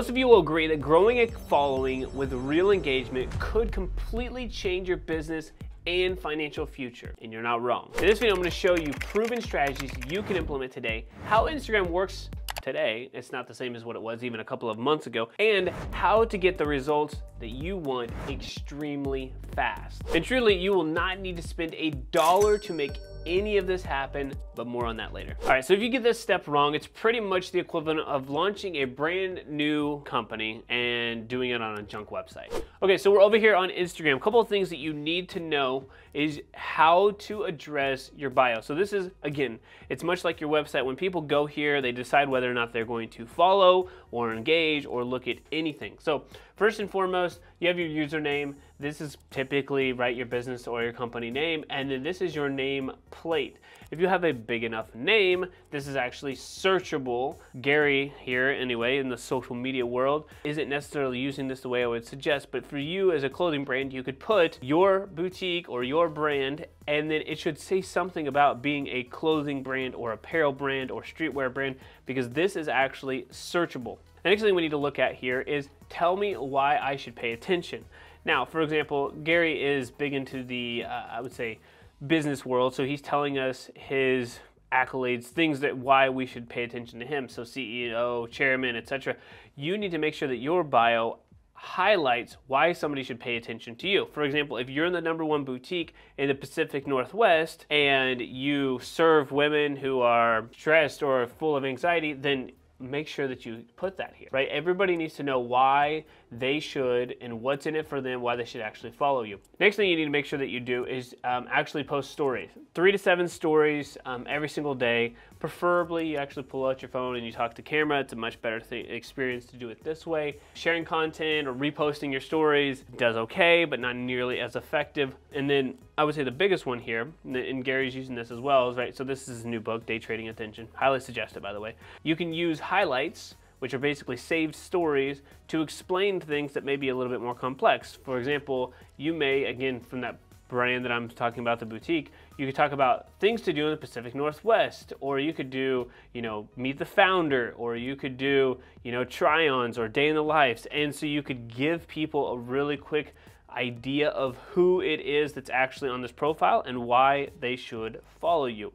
Most of you will agree that growing a following with real engagement could completely change your business and financial future. And you're not wrong. In this video, I'm gonna show you proven strategies you can implement today, how Instagram works today, it's not the same as what it was even a couple of months ago, and how to get the results that you want extremely fast. And truly, you will not need to spend a dollar to make any of this happen, but more on that later. All right, so if you get this step wrong, it's pretty much the equivalent of launching a brand new company and doing it on a junk website. Okay, so we're over here on Instagram. A couple of things that you need to know is how to address your bio. So this is, again, it's much like your website. When people go here, they decide whether or not they're going to follow or engage or look at anything. So first and foremost, you have your username. This is typically, write your business or your company name. And then this is your name plate. If you have a big enough name, this is actually searchable. Gary here, anyway, in the social media world, isn't necessarily using this the way I would suggest, but for you as a clothing brand, you could put your boutique or your brand, and then it should say something about being a clothing brand or apparel brand or streetwear brand, because this is actually searchable. The next thing we need to look at here is tell me why I should pay attention. Now, for example, Gary is big into the, uh, I would say, business world. So he's telling us his accolades, things that why we should pay attention to him. So CEO, chairman, etc. You need to make sure that your bio highlights why somebody should pay attention to you. For example, if you're in the number one boutique in the Pacific Northwest and you serve women who are stressed or full of anxiety, then make sure that you put that here, right? Everybody needs to know why they should and what's in it for them, why they should actually follow you. Next thing you need to make sure that you do is um, actually post stories. Three to seven stories um, every single day. Preferably, you actually pull out your phone and you talk to camera. It's a much better experience to do it this way. Sharing content or reposting your stories does okay, but not nearly as effective. And then I would say the biggest one here, and Gary's using this as well, is right. So this is a new book, Day Trading Attention. Highly suggested, by the way. You can use highlights which are basically saved stories to explain things that may be a little bit more complex. For example, you may, again, from that brand that I'm talking about, the boutique, you could talk about things to do in the Pacific Northwest, or you could do, you know, meet the founder, or you could do, you know, try-ons or day in the lives. And so you could give people a really quick idea of who it is that's actually on this profile and why they should follow you.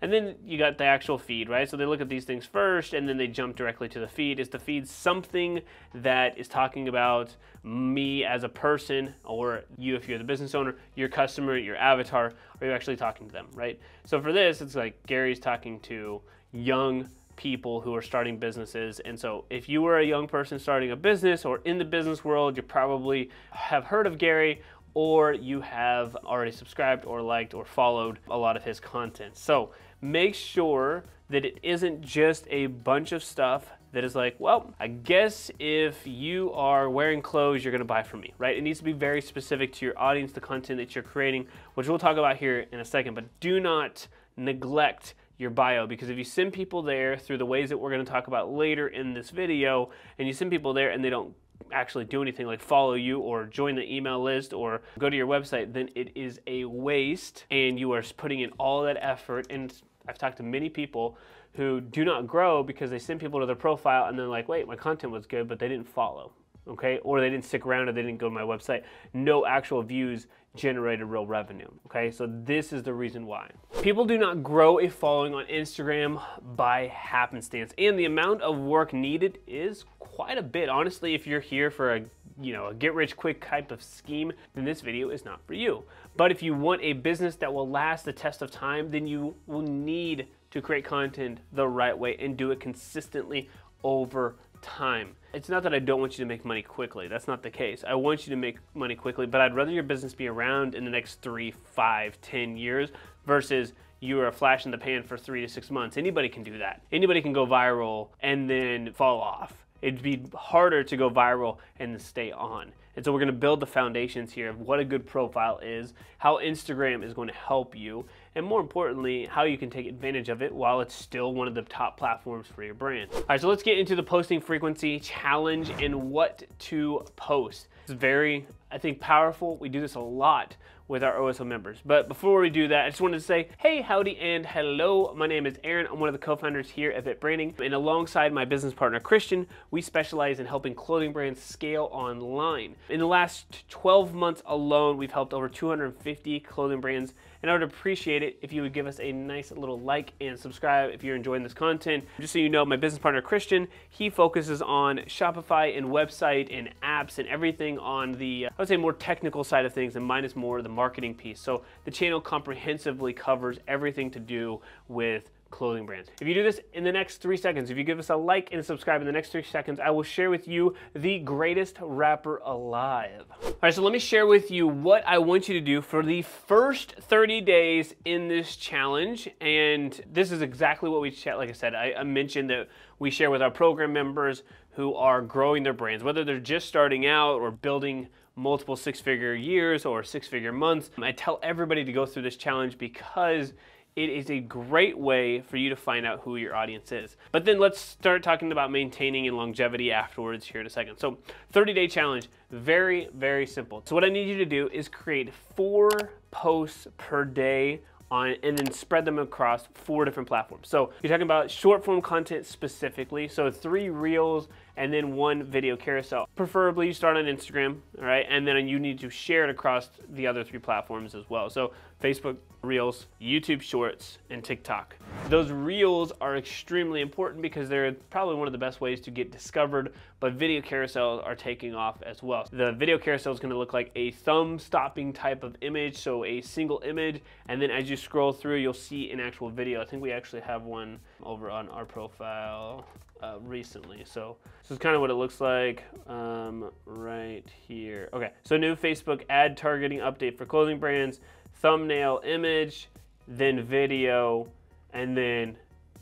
And then you got the actual feed, right? So they look at these things first and then they jump directly to the feed. Is the feed something that is talking about me as a person or you if you're the business owner, your customer, your avatar, are you actually talking to them, right? So for this, it's like Gary's talking to young people who are starting businesses. And so if you were a young person starting a business or in the business world, you probably have heard of Gary or you have already subscribed or liked or followed a lot of his content. So make sure that it isn't just a bunch of stuff that is like, well, I guess if you are wearing clothes, you're gonna buy from me, right? It needs to be very specific to your audience, the content that you're creating, which we'll talk about here in a second, but do not neglect your bio because if you send people there through the ways that we're gonna talk about later in this video, and you send people there and they don't actually do anything like follow you or join the email list or go to your website, then it is a waste and you are putting in all that effort. And I've talked to many people who do not grow because they send people to their profile and they're like, wait, my content was good, but they didn't follow. Okay, or they didn't stick around or they didn't go to my website. No actual views generated real revenue. Okay, so this is the reason why. People do not grow a following on Instagram by happenstance, and the amount of work needed is quite a bit. Honestly, if you're here for a you know, a get rich quick type of scheme, then this video is not for you. But if you want a business that will last the test of time, then you will need to create content the right way and do it consistently over time. It's not that I don't want you to make money quickly. That's not the case. I want you to make money quickly, but I'd rather your business be around in the next three, five, ten years versus you are a flash in the pan for three to six months. Anybody can do that. Anybody can go viral and then fall off it'd be harder to go viral and stay on. And so we're going to build the foundations here of what a good profile is, how Instagram is going to help you, and more importantly, how you can take advantage of it while it's still one of the top platforms for your brand. All right, so let's get into the posting frequency challenge and what to post. It's very, I think, powerful. We do this a lot with our OSO members. But before we do that, I just wanted to say, hey, howdy, and hello. My name is Aaron. I'm one of the co-founders here at Bit Branding. And alongside my business partner, Christian, we specialize in helping clothing brands scale online. In the last 12 months alone, we've helped over 250 clothing brands and I would appreciate it if you would give us a nice little like and subscribe if you're enjoying this content. Just so you know, my business partner Christian, he focuses on Shopify and website and apps and everything on the, uh, I would say, more technical side of things, and mine is more the marketing piece. So the channel comprehensively covers everything to do with clothing brands. If you do this in the next three seconds, if you give us a like and subscribe in the next three seconds, I will share with you the greatest rapper alive. All right, so let me share with you what I want you to do for the first 30 days in this challenge. And this is exactly what we chat. Like I said, I, I mentioned that we share with our program members who are growing their brands, whether they're just starting out or building multiple six figure years or six figure months. I tell everybody to go through this challenge because it is a great way for you to find out who your audience is. But then let's start talking about maintaining and longevity afterwards here in a second. So 30 day challenge, very, very simple. So what I need you to do is create four posts per day on and then spread them across four different platforms. So you're talking about short form content specifically. So three reels and then one video carousel. Preferably you start on Instagram, all right? And then you need to share it across the other three platforms as well. So Facebook Reels, YouTube Shorts, and TikTok. Those Reels are extremely important because they're probably one of the best ways to get discovered, but video carousels are taking off as well. The video carousel is going to look like a thumb stopping type of image, so a single image, and then as you scroll through, you'll see an actual video. I think we actually have one over on our profile uh, recently. So this is kind of what it looks like um, right here. Okay, so new Facebook ad targeting update for clothing brands, thumbnail image, then video, and then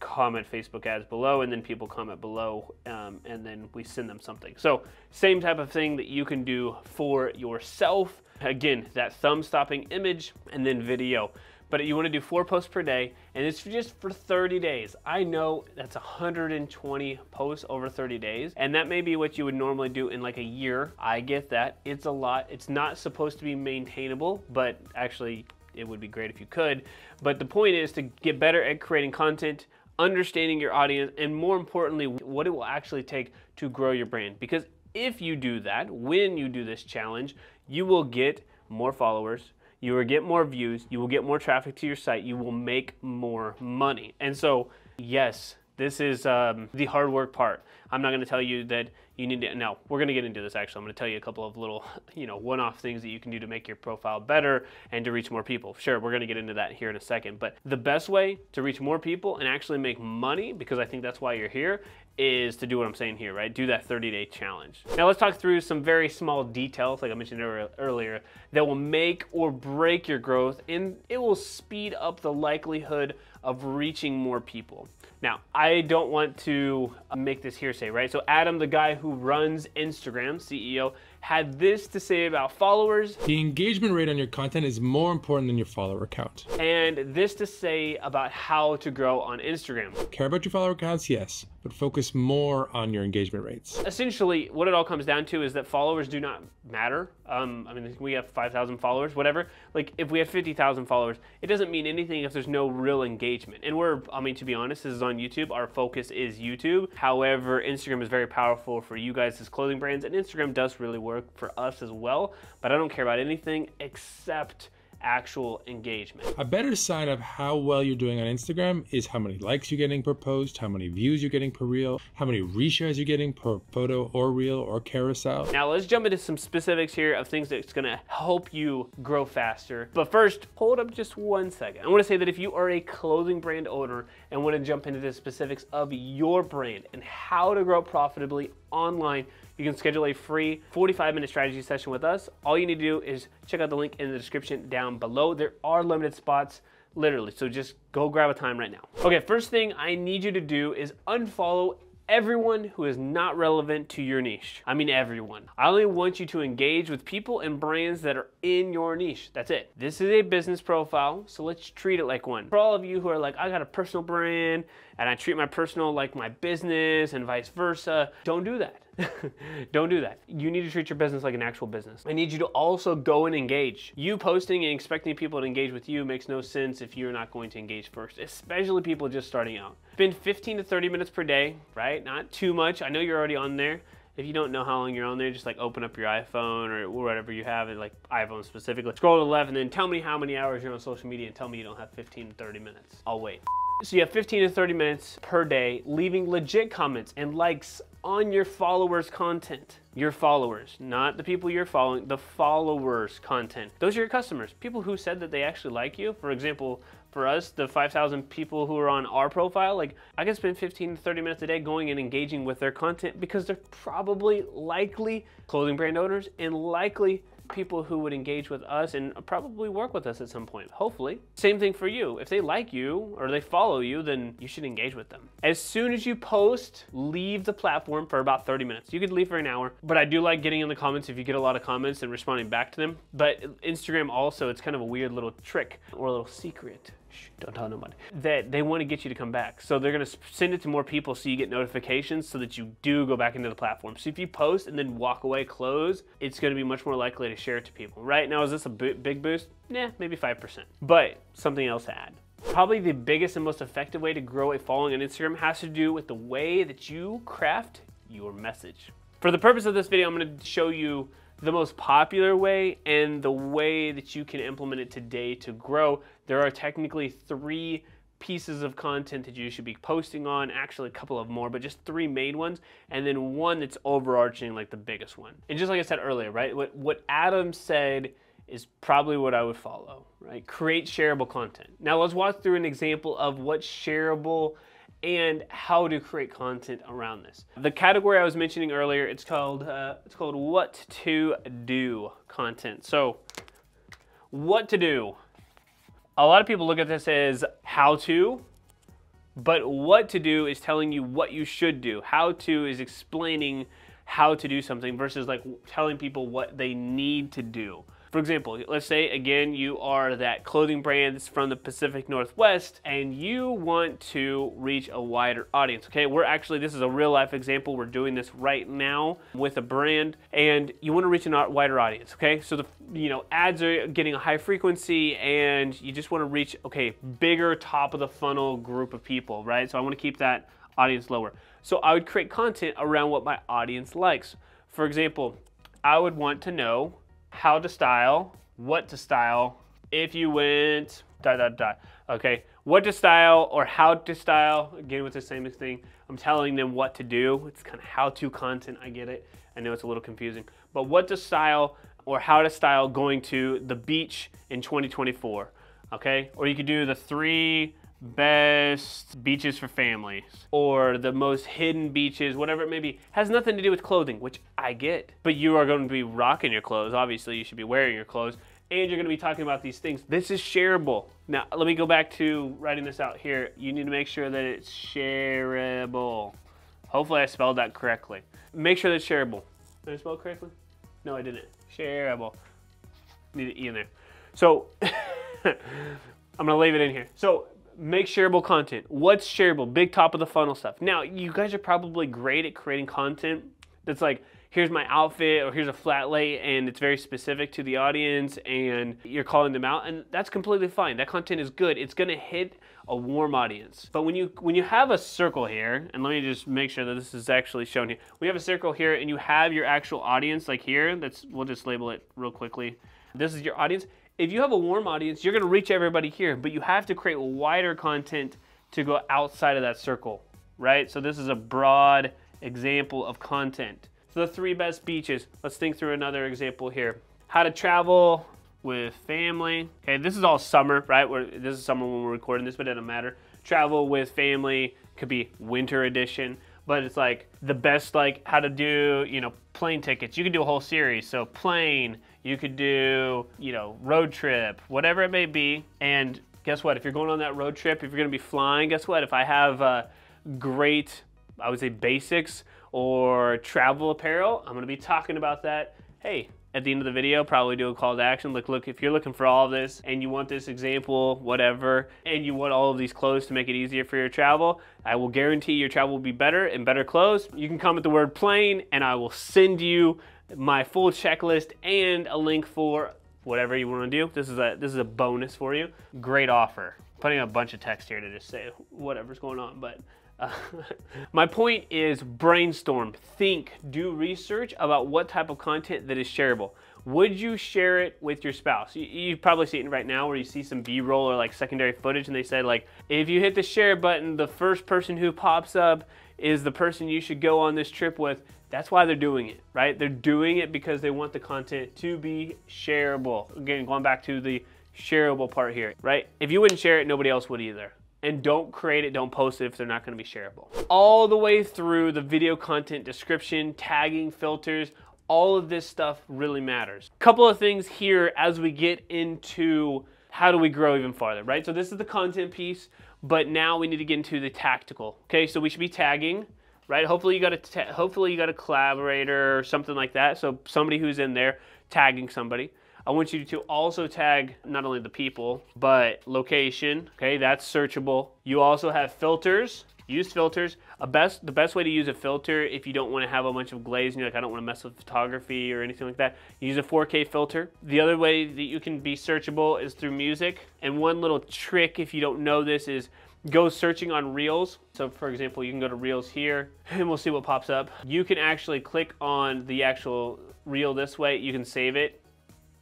comment Facebook ads below, and then people comment below, um, and then we send them something. So same type of thing that you can do for yourself. Again, that thumb stopping image and then video but you want to do four posts per day and it's just for 30 days. I know that's 120 posts over 30 days and that may be what you would normally do in like a year. I get that. It's a lot. It's not supposed to be maintainable, but actually it would be great if you could. But the point is to get better at creating content, understanding your audience, and more importantly, what it will actually take to grow your brand. Because if you do that, when you do this challenge, you will get more followers, you will get more views, you will get more traffic to your site, you will make more money. And so, yes, this is um, the hard work part. I'm not going to tell you that you need to. No, we're going to get into this actually. I'm going to tell you a couple of little, you know, one off things that you can do to make your profile better and to reach more people. Sure, we're going to get into that here in a second. But the best way to reach more people and actually make money, because I think that's why you're here, is to do what I'm saying here, right? Do that 30 day challenge. Now let's talk through some very small details, like I mentioned earlier, that will make or break your growth and it will speed up the likelihood of reaching more people. Now, I don't want to uh, make this right? So Adam, the guy who runs Instagram, CEO, had this to say about followers. The engagement rate on your content is more important than your follower count. And this to say about how to grow on Instagram. Care about your follower counts? Yes, but focus more on your engagement rates. Essentially, what it all comes down to is that followers do not matter. Um, I mean, we have 5,000 followers, whatever. Like, if we have 50,000 followers, it doesn't mean anything if there's no real engagement. And we're, I mean, to be honest, this is on YouTube. Our focus is YouTube. However, Instagram is very powerful for you guys as clothing brands, and Instagram does really work for us as well. But I don't care about anything except actual engagement. A better sign of how well you're doing on Instagram is how many likes you're getting per post, how many views you're getting per reel, how many reshares you're getting per photo or reel or carousel. Now let's jump into some specifics here of things that's gonna help you grow faster. But first, hold up just one second. I wanna say that if you are a clothing brand owner and wanna jump into the specifics of your brand and how to grow profitably online, you can schedule a free 45 minute strategy session with us. All you need to do is check out the link in the description down below. There are limited spots literally. So just go grab a time right now. Okay, first thing I need you to do is unfollow everyone who is not relevant to your niche. I mean, everyone. I only want you to engage with people and brands that are in your niche. That's it. This is a business profile, so let's treat it like one. For all of you who are like, I got a personal brand and I treat my personal like my business and vice versa, don't do that. Don't do that. You need to treat your business like an actual business. I need you to also go and engage. You posting and expecting people to engage with you makes no sense if you're not going to engage first, especially people just starting out. Spend 15 to 30 minutes per day, right? Not too much. I know you're already on there. If you don't know how long you're on there, just like open up your iPhone or whatever you have, like iPhone specifically. Scroll to the left and then tell me how many hours you're on social media and tell me you don't have 15 to 30 minutes. I'll wait. So you have 15 to 30 minutes per day leaving legit comments and likes on your followers' content. Your followers, not the people you're following, the followers' content. Those are your customers, people who said that they actually like you. For example, for us, the 5,000 people who are on our profile, like I can spend 15 to 30 minutes a day going and engaging with their content because they're probably likely clothing brand owners and likely people who would engage with us and probably work with us at some point, hopefully. Same thing for you. If they like you or they follow you, then you should engage with them. As soon as you post, leave the platform for about 30 minutes. You could leave for an hour, but I do like getting in the comments if you get a lot of comments and responding back to them. But Instagram also, it's kind of a weird little trick or a little secret Don't tell nobody. That they want to get you to come back. So they're going to send it to more people so you get notifications so that you do go back into the platform. So if you post and then walk away, close, it's going to be much more likely to share it to people. Right now, is this a big boost? Yeah, maybe 5%. But something else to add. Probably the biggest and most effective way to grow a following on Instagram has to do with the way that you craft your message. For the purpose of this video, I'm going to show you the most popular way and the way that you can implement it today to grow. There are technically three pieces of content that you should be posting on, actually a couple of more, but just three main ones, and then one that's overarching, like the biggest one. And just like I said earlier, right, what, what Adam said is probably what I would follow, right? Create shareable content. Now let's walk through an example of what shareable and how to create content around this. The category I was mentioning earlier, it's called uh, it's called what to do content. So, what to do. A lot of people look at this as how to, but what to do is telling you what you should do. How to is explaining how to do something versus like telling people what they need to do. For example, let's say again you are that clothing brand that's from the Pacific Northwest and you want to reach a wider audience. Okay, we're actually, this is a real life example. We're doing this right now with a brand and you want to reach a wider audience. Okay, so the you know ads are getting a high frequency and you just want to reach okay bigger top of the funnel group of people, right? So I want to keep that audience lower. So I would create content around what my audience likes. For example, I would want to know how to style, what to style, if you went, dot, dot, dot. Okay, what to style or how to style, again, with the same thing. I'm telling them what to do. It's kind of how to content, I get it. I know it's a little confusing. But what to style or how to style going to the beach in 2024. Okay, or you could do the three best beaches for families or the most hidden beaches, whatever it may be, has nothing to do with clothing, which I get. But you are going to be rocking your clothes. Obviously, you should be wearing your clothes and you're going to be talking about these things. This is shareable. Now, let me go back to writing this out here. You need to make sure that it's shareable. Hopefully, I spelled that correctly. Make sure that it's shareable. Did I spell it correctly? No, I didn't. Shareable. Need an E in there. So, I'm going to leave it in here. So, make shareable content. What's shareable? Big top of the funnel stuff. Now, you guys are probably great at creating content that's like, here's my outfit or here's a flat lay and it's very specific to the audience and you're calling them out and that's completely fine. That content is good. It's going to hit a warm audience. But when you when you have a circle here, and let me just make sure that this is actually shown here. We have a circle here and you have your actual audience like here. That's we'll just label it real quickly. This is your audience if you have a warm audience, you're going to reach everybody here, but you have to create wider content to go outside of that circle, right? So this is a broad example of content. So the three best beaches. Let's think through another example here. How to travel with family. Okay, this is all summer, right? We're, this is summer when we're recording this, but it doesn't matter. Travel with family could be winter edition, but it's like the best, like how to do, you know, plane tickets. You could do a whole series. So plane, you could do, you know, road trip, whatever it may be. And guess what? If you're going on that road trip, if you're going to be flying, guess what? If I have a great I would say basics or travel apparel, I'm gonna be talking about that. Hey, at the end of the video, probably do a call to action. Look, look, if you're looking for all of this and you want this example, whatever, and you want all of these clothes to make it easier for your travel, I will guarantee your travel will be better and better clothes. You can comment the word plane and I will send you my full checklist and a link for whatever you want to do. This is a this is a bonus for you. Great offer. Putting a bunch of text here to just say whatever's going on, but my point is brainstorm, think, do research about what type of content that is shareable. Would you share it with your spouse? You, you probably see it right now where you see some B-roll or like secondary footage and they said like, if you hit the share button, the first person who pops up is the person you should go on this trip with. That's why they're doing it, right? They're doing it because they want the content to be shareable. Again, going back to the shareable part here, right? If you wouldn't share it, nobody else would either. And don't create it, don't post it if they're not gonna be shareable. All the way through the video content description, tagging, filters, all of this stuff really matters. Couple of things here as we get into how do we grow even farther, right? So this is the content piece, but now we need to get into the tactical. Okay, so we should be tagging, right? Hopefully you got a hopefully you got a collaborator or something like that. So somebody who's in there tagging somebody. I want you to also tag not only the people, but location. Okay, that's searchable. You also have filters. Use filters. A best, the best way to use a filter if you don't want to have a bunch of glaze and you're like, I don't want to mess with photography or anything like that, use a 4K filter. The other way that you can be searchable is through music. And one little trick, if you don't know this, is go searching on Reels. So for example, you can go to Reels here and we'll see what pops up. You can actually click on the actual reel this way. You can save it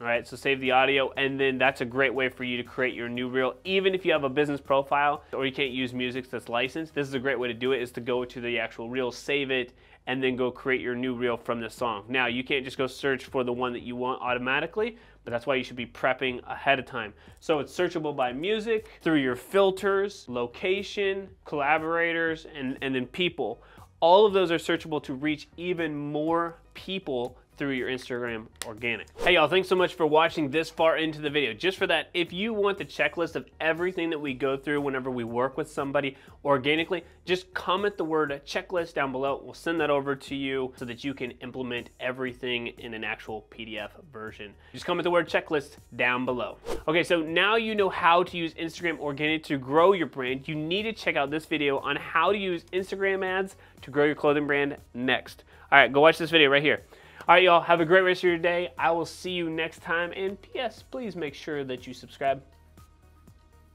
all right, so save the audio, and then that's a great way for you to create your new reel. Even if you have a business profile or you can't use music that's licensed, this is a great way to do it, is to go to the actual reel, save it, and then go create your new reel from the song. Now, you can't just go search for the one that you want automatically, but that's why you should be prepping ahead of time. So it's searchable by music, through your filters, location, collaborators, and, and then people. All of those are searchable to reach even more people through your Instagram organic. Hey y'all, thanks so much for watching this far into the video. Just for that, if you want the checklist of everything that we go through whenever we work with somebody organically, just comment the word checklist down below. We'll send that over to you so that you can implement everything in an actual PDF version. Just comment the word checklist down below. Okay, so now you know how to use Instagram organic to grow your brand. You need to check out this video on how to use Instagram ads to grow your clothing brand next. All right, go watch this video right here. All right, y'all, have a great rest of your day. I will see you next time. And P.S., please make sure that you subscribe